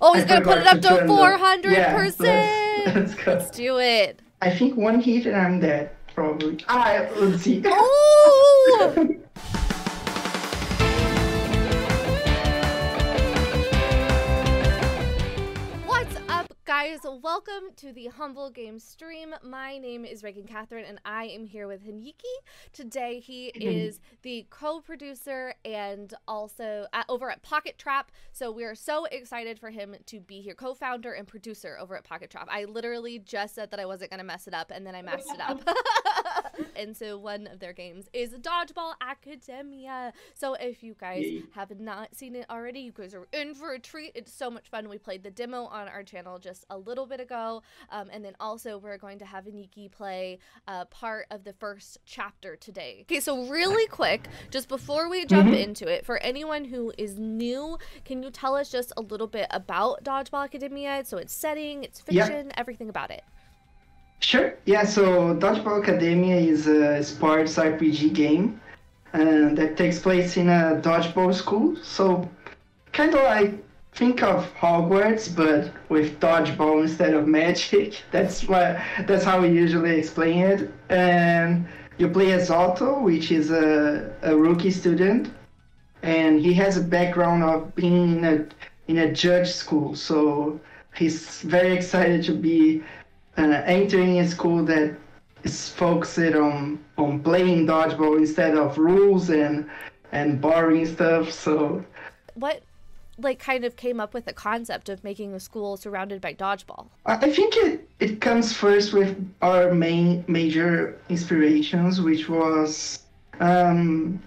Oh, he's gonna put it up to to turn four hundred Yeah, percent. let's- let's go. Let's do it. I think one hit and I'm dead, probably. Ah, let's see. Oh! guys? Welcome to the Humble Games stream. My name is Reagan Catherine, and I am here with Henrique. Today, he is the co-producer and also at, over at Pocket Trap. So we are so excited for him to be here, co-founder and producer over at Pocket Trap. I literally just said that I wasn't going to mess it up, and then I messed it up. and so one of their games is Dodgeball Academia. So if you guys Yay. have not seen it already, you guys are in for a treat. It's so much fun. We played the demo on our channel just a little bit ago, um, and then also we're going to have Henrique play uh, part of the first chapter today. Okay, so really quick, just before we jump into it, for anyone who is new, can you tell us just a little bit about Dodgeball Academia? So its setting, its Yeah. fiction, everything about it. Sure. Yeah, so Dodgeball Academia is a sports RPG game uh, that takes place in a dodgeball school. So, kind of like think of Hogwarts, but with dodgeball instead of magic. That's what. That's how we usually explain it. And you play as Otto, which is a, a rookie student, and he has a background of being in a in a judge school. So he's very excited to be uh, entering a school that is focused on on playing dodgeball instead of rules and and boring stuff. So What like kind of came up with the concept of making a school surrounded by dodgeball? I think it, it comes first with our main major inspirations, which was um,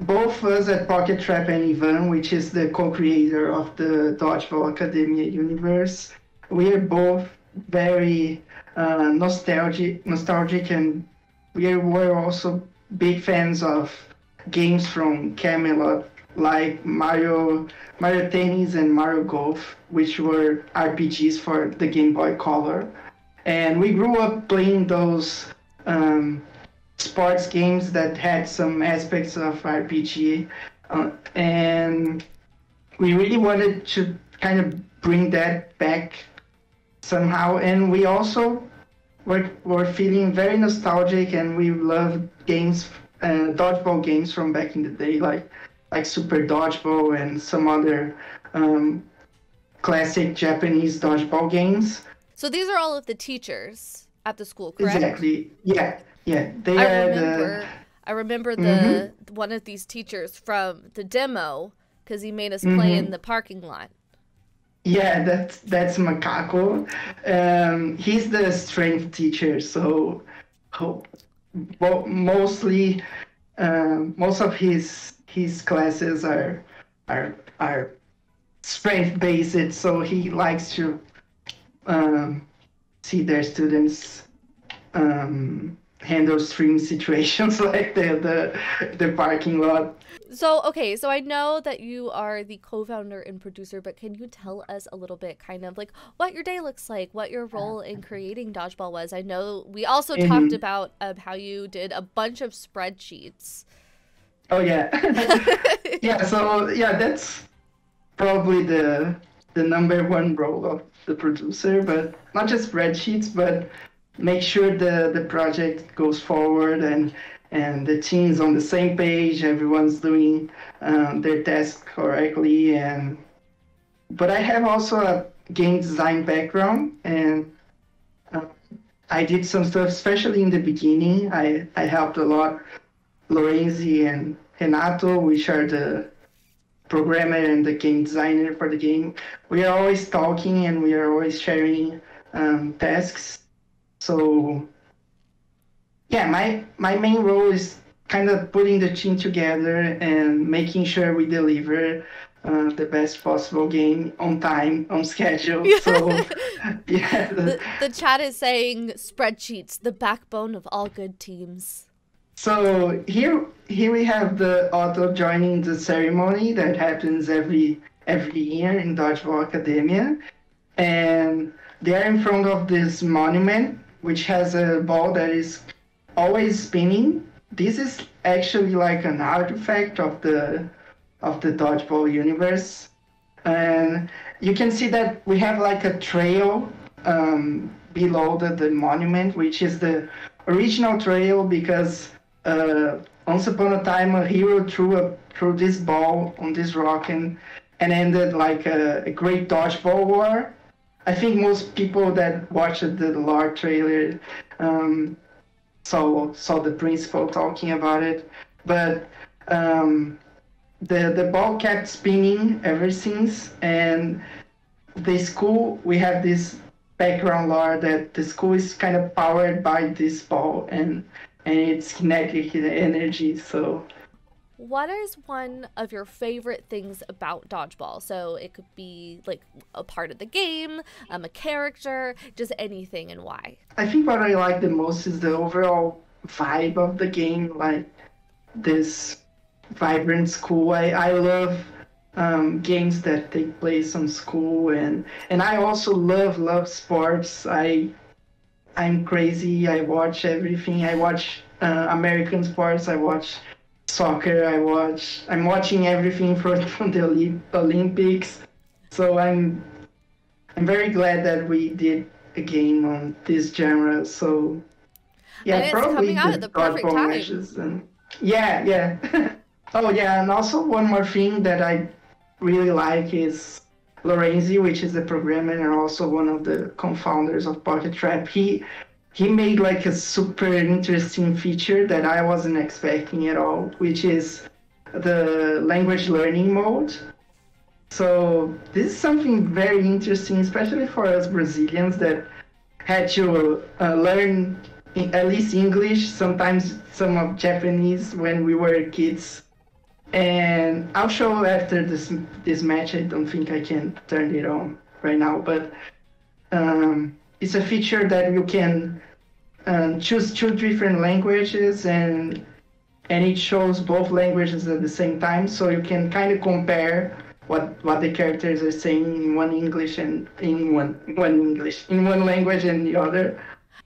both us at Pocket Trap and Ivan, which is the co-creator of the Dodgeball Academia universe. We are both very uh, nostalgic, nostalgic, and we were also big fans of games from Camelot, like Mario, Mario Tennis and Mario Golf, which were RPGs for the Game Boy Color. And we grew up playing those um, sports games that had some aspects of RPG, uh, and we really wanted to kind of bring that back somehow. And we also were, were feeling very nostalgic, and we loved games, uh, dodgeball games from back in the day, like like Super Dodgeball and some other um, classic Japanese dodgeball games. So these are all of the teachers at the school, correct? Exactly. Yeah. Yeah. They I remember. I remember the Mm-hmm. one of these teachers from the demo because he made us play Mm-hmm. in the parking lot. Yeah, that's that's Macaco. Um, he's the strength teacher, so mostly um, most of his his classes are are are strength based. So he likes to um, see their students um, handle stream situations like the the the parking lot. So okay, so I know that you are the co-founder and producer, but can you tell us a little bit, kind of like what your day looks like, what your role in creating Dodgeball was? I know we also talked about um, how you did a bunch of spreadsheets. Oh yeah, yeah. So yeah, that's probably the the number one role of the producer, but not just spreadsheets, but make sure the the project goes forward and and the team's on the same page. Everyone's doing um, their task correctly, and but I have also a game design background and. uh, I did some stuff, especially in the beginning. I, I helped a lot Lorenzi and Renato, which are the programmer and the game designer for the game. We are always talking and we are always sharing um, tasks. So yeah, my my main role is kind of putting the team together and making sure we deliver uh, the best possible game on time, on schedule. So yeah, the- The, chat is saying spreadsheets, the backbone of all good teams. So here, here we have the author joining the ceremony that happens every every year in Dodgeball Academia, and they're in front of this monument which has a ball that is always spinning. This is actually like an artifact of the of the Dodgeball universe. and you can see that we have like a trail um, below the, the monument, which is the original trail because uh, once upon a time a hero threw a threw this ball on this rock and and ended like a, a great dodgeball war. I think most people that watched the lore trailer um, saw saw the principal talking about it, but um, the the ball kept spinning ever since, and the school we have this background lore that the school is kind of powered by this ball and and it's kinetic energy, so what is one of your favorite things about dodgeball? So it could be like a part of the game um, a character just anything and why? I think what i like the most is the overall vibe of the game like this vibrant school. I, I love um, games that take place on school and and i also love love sports. I i'm crazy. I watch everything. I watch uh, american sports. I watch soccer. I watch. I'm watching everything from, from the Olympics. So I'm I'm very glad that we did a game on this genre. So yeah, probably the, the perfect time. Matches and, yeah, yeah. oh yeah, and also one more thing that I really like is Lorenzi, which is the programmer and also one of the co-founders of Pocket Trap. He he made like a super interesting feature that I wasn't expecting at all, which is the language learning mode. So this is something very interesting, especially for us Brazilians that had to uh, learn at least English, sometimes some of Japanese when we were kids. And I'll show after this this match. I don't think I can turn it on right now, but um, it's a feature that you can um, choose two different languages and and it shows both languages at the same time. So you can kind of compare what what the characters are saying in one english and in one one english in one language and the other.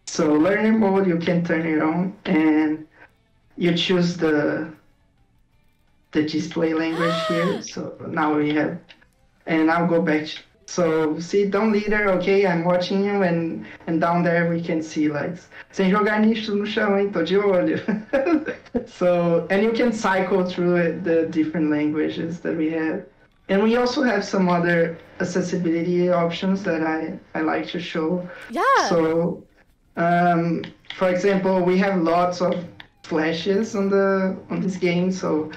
So learning mode you can turn it on and you choose the the display language here. So now we have and i'll go back so, see Don Leader, okay, I'm watching you, and, and down there we can see, like, sem jogar nicho no chão, hein, tô de olho. so, and you can cycle through it, the different languages that we have. And we also have some other accessibility options that I, I like to show. Yeah. So, um, for example, we have lots of flashes on the on this game. So,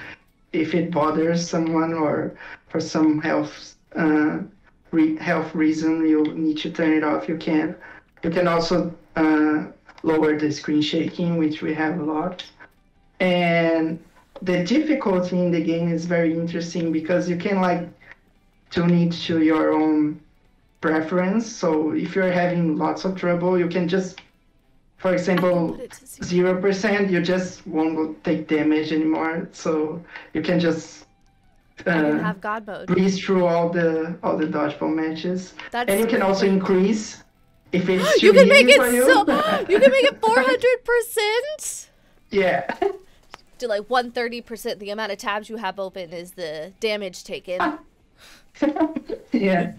if it bothers someone or for some health uh, re- health reason you need to turn it off, you can. You can also uh, lower the screen shaking, which we have a lot. And the difficulty in the game is very interesting because you can like tune it to your own preference. So if you're having lots of trouble, you can just, for example, zero percent, you just won't take damage anymore. So you can just uh, have God mode. Breeze through all the all the dodgeball matches, That's and you can also increase if it's you can make it you. so you can make it four hundred percent. Yeah. Do like one thirty percent the amount of tabs you have open is the damage taken. yeah.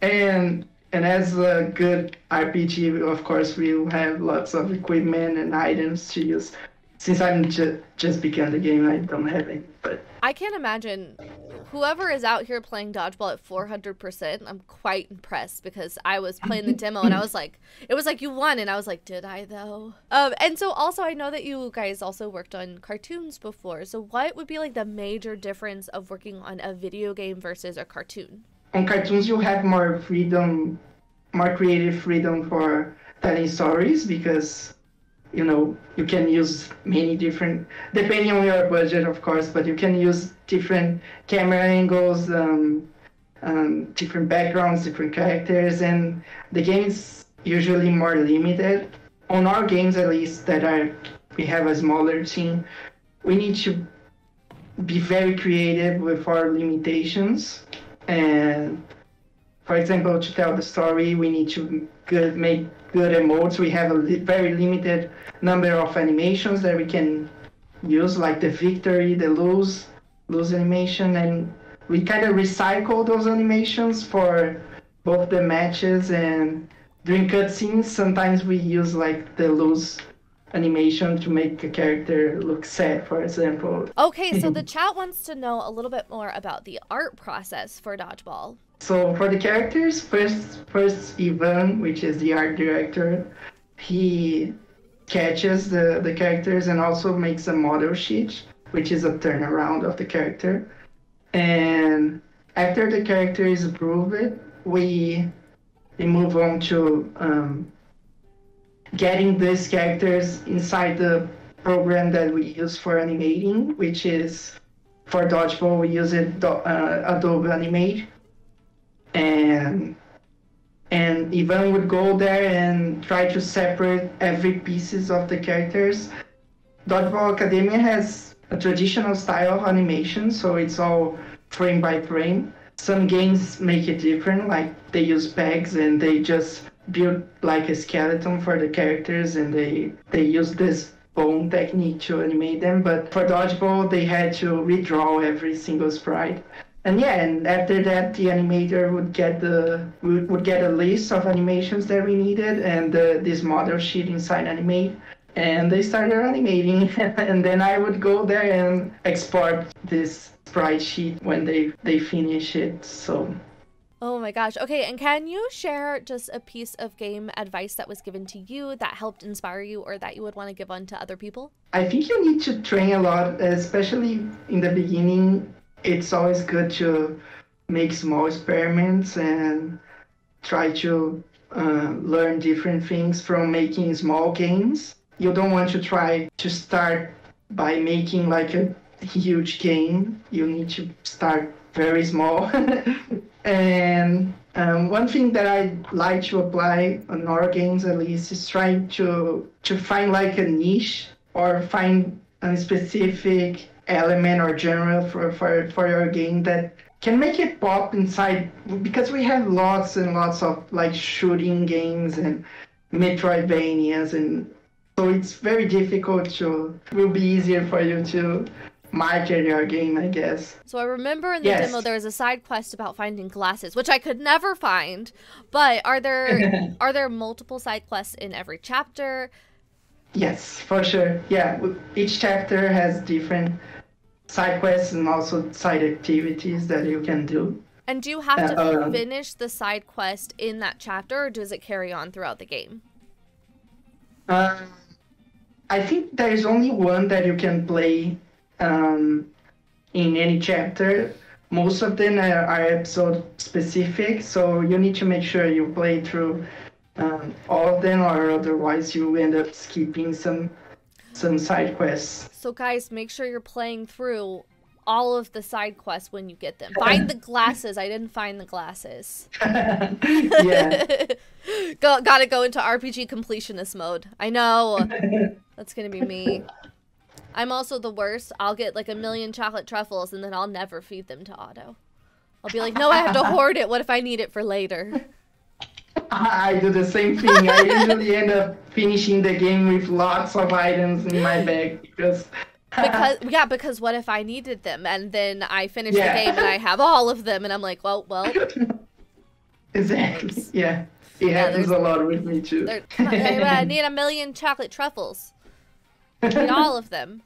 And and as a good RPG, of course, we have lots of equipment and items to use since I'm ju- just began the game, I don't have any. But I can't imagine whoever is out here playing dodgeball at 400%. I'm quite impressed because I was playing the demo and I was like, it was like you won, and I was like, did I though? Um, and so also I know that you guys also worked on cartoons before. So what would be like the major difference of working on a video game versus a cartoon? On cartoons, you have more freedom, more creative freedom for telling stories because you know you can use many different depending on your budget of course but you can use different camera angles um, um, different backgrounds different characters and the game is usually more limited. On our games at least that are we have a smaller team we need to be very creative with our limitations and for example to tell the story we need to good, make good emotes. We have a li- very limited number of animations that we can use, like the victory, the lose, lose animation, and we kind of recycle those animations for both the matches and during cutscenes. Sometimes we use like the loose animation to make a character look sad, for example. Okay, so the chat wants to know a little bit more about the art process for Dodgeball. So for the characters, first first Ivan, which is the art director, he catches the, the characters and also makes a model sheet, which is a turnaround of the character. And after the character is approved, we we move on to um, getting these characters inside the program that we use for animating, which is for Dodgeball we use it uh, Adobe Animate and and Ivan would go there and try to separate every pieces of the characters. Dodgeball Academia has a traditional style of animation, so it's all frame by frame. Some games make it different, like they use pegs and they just build like a skeleton for the characters and they they use this bone technique to animate them. But for Dodgeball, they had to redraw every single sprite and yeah, and after that, the animator would get the would get a list of animations that we needed and uh, this model sheet inside Animate, and they started animating. and then I would go there and export this sprite sheet when they they finish it. So. Oh my gosh. Okay, and can you share just a piece of game advice that was given to you that helped inspire you or that you would want to give on to other people? I think you need to train a lot, especially in the beginning it's always good to make small experiments and try to uh, learn different things from making small games. You don't want to try to start by making like a huge game. You need to start very small. and um, one thing that I like to apply on our games at least is trying to to find like a niche or find a specific element or genre for, for, for your game that can make it pop inside because we have lots and lots of like shooting games and Metroidvanias and so it's very difficult to it will be easier for you to market your game, I guess. So I remember in the yes. demo there was a side quest about finding glasses, which I could never find. But are there are there multiple side quests in every chapter? Yes, for sure. Yeah, each chapter has different side quests and also side activities that you can do. And do you have to uh, finish the side quest in that chapter, or does it carry on throughout the game? Uh, I think there is only one that you can play um, in any chapter. Most of them are, are, episode specific, so you need to make sure you play through um, all of them, or otherwise you end up skipping some some side quests. So guys, make sure you're playing through all of the side quests when you get them. Find the glasses. I didn't find the glasses. yeah. go, gotta go into RPG completionist mode. I know. That's gonna be me. I'm also the worst. I'll get like a million chocolate truffles and then I'll never feed them to Otto. I'll be like, no, I have to hoard it. What if I need it for later? I do the same thing. I usually end up finishing the game with lots of items in my bag because. because yeah, because what if I needed them and then I finish yeah. the game and I have all of them and I'm like, well, well. exactly. Yeah, it yeah, happens a lot with me too. I need a million chocolate truffles. I all of them.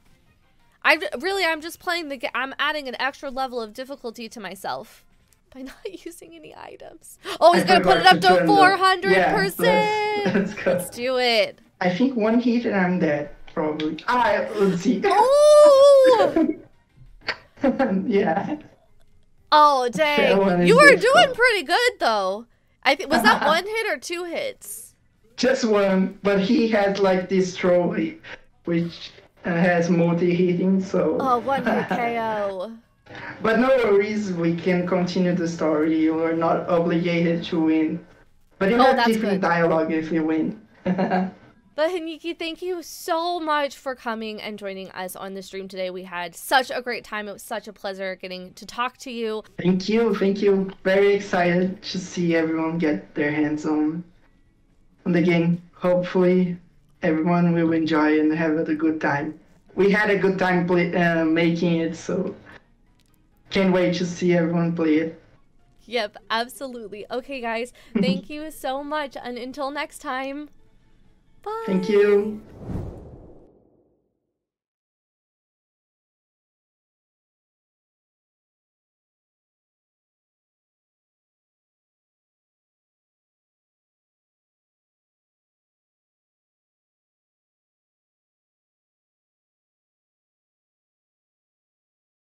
I really, I'm just playing the. I'm adding an extra level of difficulty to myself by not using any items. Oh, he's gonna put it up to four hundred percent. Let's, let's do it. I think one hit and I'm dead, probably. Ah, let's see. Oh. yeah. Oh dang! You were doing pretty good though. I think was that one hit or two hits? Just one, but he had like this trophy, which uh, has multi hitting. So. Oh, one KO. But no worries, we can continue the story. We're not obligated to win. But you oh, have different good. dialogue if you win. But Henrique, thank you so much for coming and joining us on the stream today. We had such a great time. It was such a pleasure getting to talk to you. Thank you. Thank you. Very excited to see everyone get their hands on, on the game. Hopefully, everyone will enjoy and have a good time. We had a good time play, uh, making it, so can't wait to see everyone play it. Yep, absolutely. Okay, guys, thank you so much. And until next time, bye. Thank you.